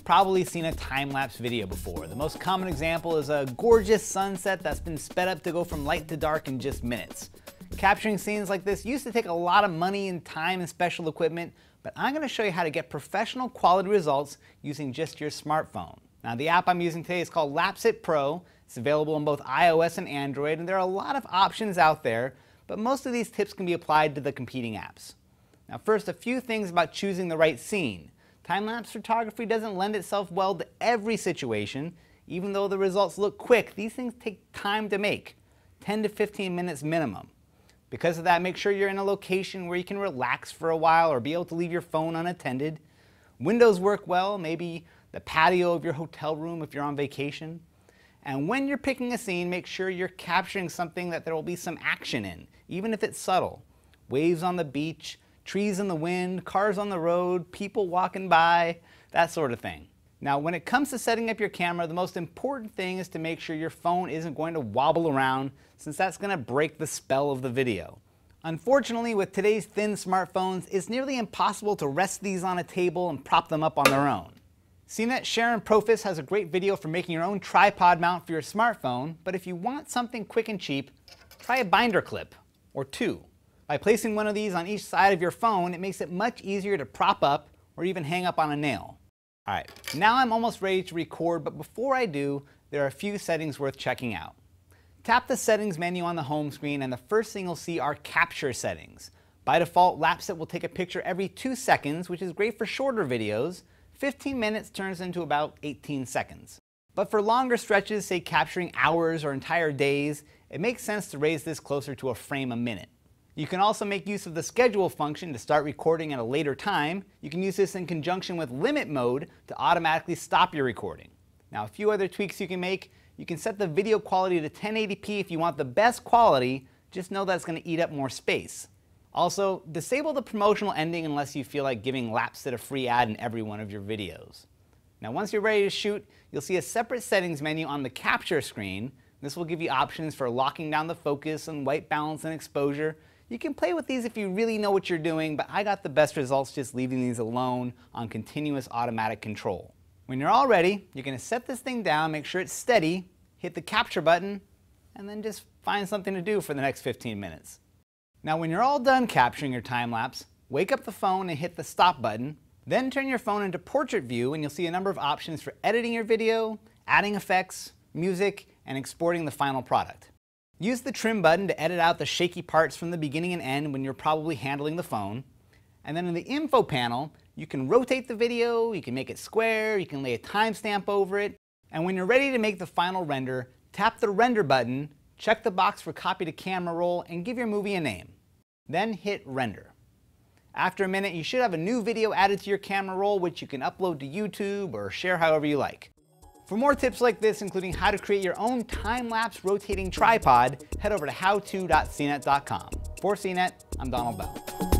You've probably seen a time-lapse video before. The most common example is a gorgeous sunset that's been sped up to go from light to dark in just minutes. Capturing scenes like this used to take a lot of money and time and special equipment, but I'm going to show you how to get professional quality results using just your smartphone. Now the app I'm using today is called Lapse It Pro. It's available on both iOS and Android, and there are a lot of options out there, but most of these tips can be applied to the competing apps. Now first, a few things about choosing the right scene. Time-lapse photography doesn't lend itself well to every situation. Even though the results look quick, these things take time to make, 10 to 15 minutes minimum. Because of that, make sure you're in a location where you can relax for a while or be able to leave your phone unattended. Windows work well, maybe the patio of your hotel room if you're on vacation. And when you're picking a scene, make sure you're capturing something that there will be some action in, even if it's subtle. Waves on the beach, trees in the wind, cars on the road, people walking by, that sort of thing. Now, when it comes to setting up your camera, the most important thing is to make sure your phone isn't going to wobble around since that's going to break the spell of the video. Unfortunately, with today's thin smartphones, it's nearly impossible to rest these on a table and prop them up on their own. CNET Sharon Profis has a great video for making your own tripod mount for your smartphone, but if you want something quick and cheap, try a binder clip, or two. By placing one of these on each side of your phone, it makes it much easier to prop up or even hang up on a nail. Alright, now I'm almost ready to record, but before I do, there are a few settings worth checking out. Tap the settings menu on the home screen and the first thing you'll see are capture settings. By default, Lapse It will take a picture every 2 seconds, which is great for shorter videos. 15 minutes turns into about 18 seconds. But for longer stretches, say capturing hours or entire days, it makes sense to raise this closer to a frame a minute. You can also make use of the schedule function to start recording at a later time. You can use this in conjunction with limit mode to automatically stop your recording. Now a few other tweaks you can make. You can set the video quality to 1080p if you want the best quality, just know that it's going to eat up more space. Also, disable the promotional ending unless you feel like giving Lapse It a free ad in every one of your videos. Now once you're ready to shoot, you'll see a separate settings menu on the capture screen. This will give you options for locking down the focus and white balance and exposure, you can play with these if you really know what you're doing, but I got the best results just leaving these alone on continuous automatic control. When you're all ready, you're going to set this thing down, make sure it's steady, hit the capture button, and then just find something to do for the next 15 minutes. Now when you're all done capturing your time lapse, wake up the phone and hit the stop button, then turn your phone into portrait view and you'll see a number of options for editing your video, adding effects, music, and exporting the final product. Use the trim button to edit out the shaky parts from the beginning and end when you're probably handling the phone. And then in the info panel, you can rotate the video, you can make it square, you can lay a timestamp over it. And when you're ready to make the final render, tap the render button, check the box for copy to camera roll, and give your movie a name. Then hit render. After a minute, you should have a new video added to your camera roll, which you can upload to YouTube or share however you like. For more tips like this, including how to create your own time-lapse rotating tripod, head over to howto.cnet.com. For CNET, I'm Donald Bell.